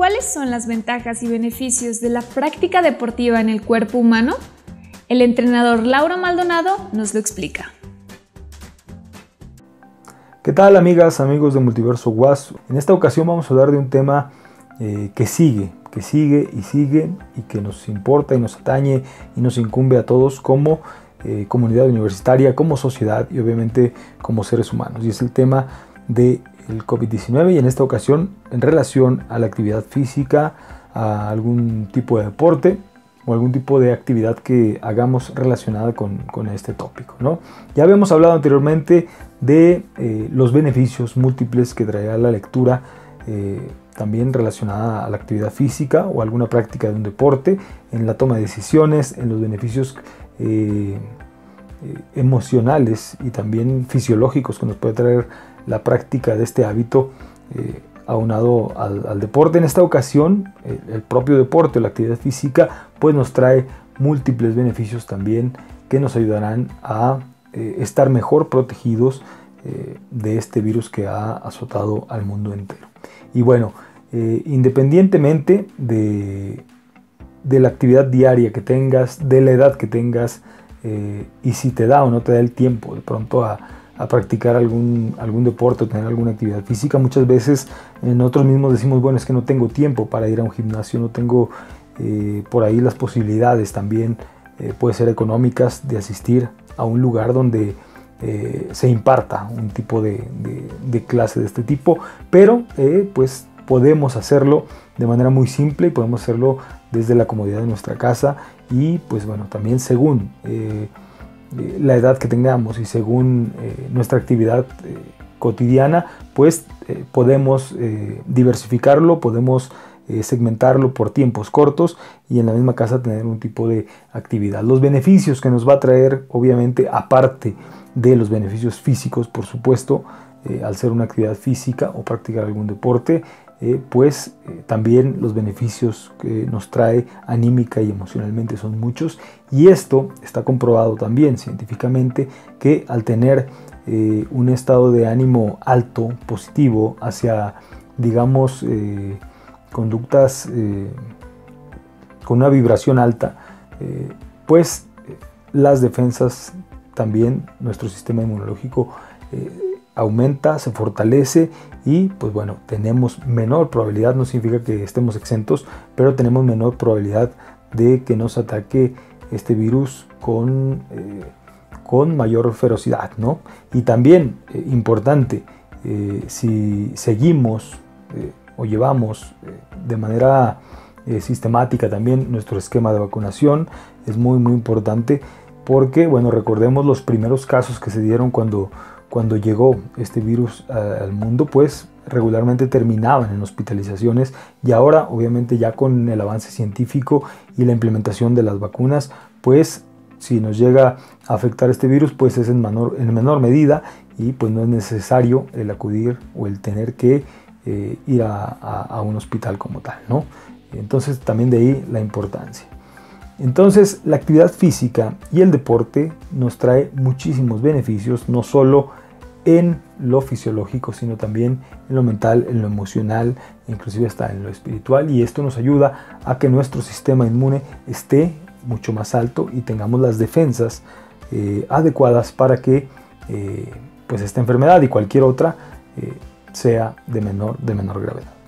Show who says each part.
Speaker 1: ¿Cuáles son las ventajas y beneficios de la práctica deportiva en el cuerpo humano? El entrenador Laura Maldonado nos lo explica.
Speaker 2: ¿Qué tal amigas, amigos de Multiverso Was? En esta ocasión vamos a hablar de un tema eh, que sigue, que sigue y sigue y que nos importa y nos atañe y nos incumbe a todos como eh, comunidad universitaria, como sociedad y obviamente como seres humanos. Y es el tema del COVID-19 y en esta ocasión en relación a la actividad física, a algún tipo de deporte o algún tipo de actividad que hagamos relacionada con, este tópico. ¿no? Ya habíamos hablado anteriormente de eh, los beneficios múltiples que traerá la lectura eh, también relacionada a la actividad física o alguna práctica de un deporte, en la toma de decisiones, en los beneficios eh, emocionales y también fisiológicos que nos puede traer la práctica de este hábito aunado al, deporte. En esta ocasión, el, propio deporte la actividad física pues nos trae múltiples beneficios también que nos ayudarán a eh, estar mejor protegidos eh, de este virus que ha azotado al mundo entero. Y bueno, eh, independientemente de, de, la actividad diaria que tengas, de la edad que tengas, y si te da o no te da el tiempo de pronto a, a practicar algún, algún deporte o tener alguna actividad física. Muchas veces nosotros mismos decimos, bueno, es que no tengo tiempo para ir a un gimnasio, no tengo por ahí las posibilidades también, puede ser económicas, de asistir a un lugar donde eh, se imparta un tipo de, clase de este tipo, pero eh, pues podemos hacerlo de manera muy simple y podemos hacerlo desde la comodidad de nuestra casa y pues bueno, también según eh, la edad que tengamos y según nuestra actividad cotidiana, pues podemos diversificarlo, podemos segmentarlo por tiempos cortos y en la misma casa tener un tipo de actividad. Los beneficios que nos va a traer, obviamente, aparte de los beneficios físicos, por supuesto, eh, al ser una actividad física o practicar algún deporte, eh, pues eh, también los beneficios que nos trae anímica y emocionalmente son muchos. Y esto está comprobado también científicamente que al tener un estado de ánimo alto, positivo, hacia, digamos, conductas con una vibración alta, pues las defensas también nuestro sistema inmunológico eh, aumenta, se fortalece y pues bueno, tenemos menor probabilidad, no significa que estemos exentos, pero tenemos menor probabilidad de que nos ataque este virus con, eh, con mayor ferocidad, ¿no? Y también, eh, importante, si seguimos o llevamos de manera sistemática también nuestro esquema de vacunación, es muy muy importante porque, bueno, recordemos los primeros casos que se dieron cuando, cuando llegó este virus al mundo, pues regularmente terminaban en hospitalizaciones y ahora, obviamente, ya con el avance científico y la implementación de las vacunas, pues si nos llega a afectar este virus, pues es en menor, en menor medida y pues no es necesario el acudir o el tener que eh, ir a, a, un hospital como tal, ¿no? Entonces también de ahí la importancia. Entonces, la actividad física y el deporte nos trae muchísimos beneficios, no solo en lo fisiológico, sino también en lo mental, en lo emocional, inclusive hasta en lo espiritual. Y esto nos ayuda a que nuestro sistema inmune esté mucho más alto y tengamos las defensas eh, adecuadas para que eh, pues esta enfermedad y cualquier otra eh, sea de menor, de menor gravedad.